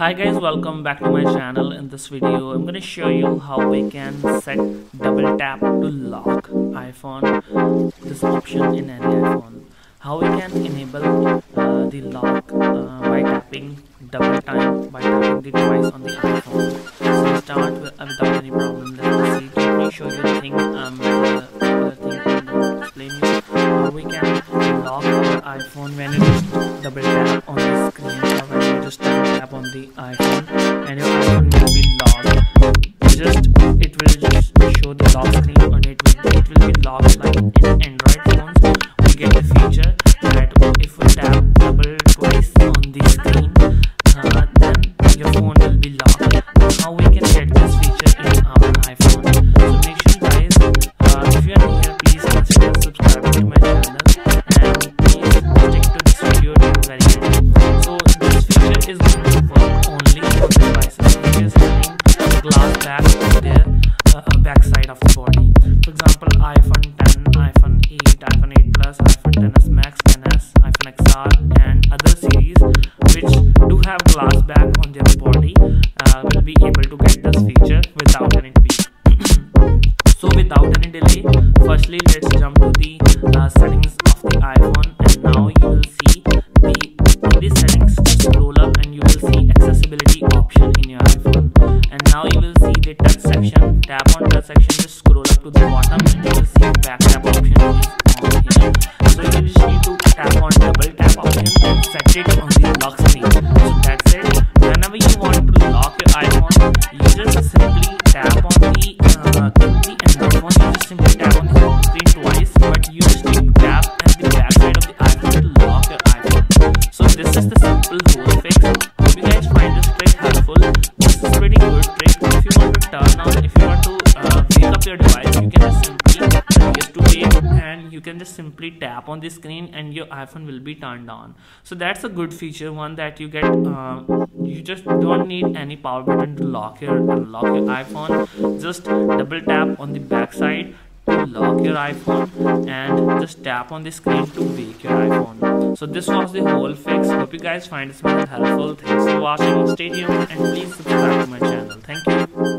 Hi guys, welcome back to my channel. In this video, I'm gonna show you how we can set double tap to lock iPhone, this option in any iPhone. How we can enable uh, the lock uh, by tapping double time by tapping the device on the iPhone. So start with, uh, without any problem. Let me see. Let me show you the thing. Um, the, the thing explain you how we can lock our iPhone when it double tap on the on the iPhone and your iPhone will be locked. Just it will just show the lock screen and it it will be locked like in Android phones. We get the feature that glass back on their uh, back side of the body. For example, iPhone 10, iPhone 8, iPhone 8 Plus, iPhone 10s Max, 10s, iPhone XR, and other series which do have glass back on their body uh, will be able to get this feature without any tweak. so without any delay, firstly let's jump to the uh, settings of the iPhone, and now section. Tap on the section. Just scroll up to the bottom and you will see back tap option. Is on here so you just need to tap on double tap option set it on just simply tap on the screen and your iphone will be turned on. So that's a good feature one that you get uh, you just don't need any power button to lock your unlock your iphone. Just double tap on the back side to lock your iphone and just tap on the screen to wake your iphone. So this was the whole fix. Hope you guys find this helpful thanks for watching stay tuned and please subscribe to my channel. Thank you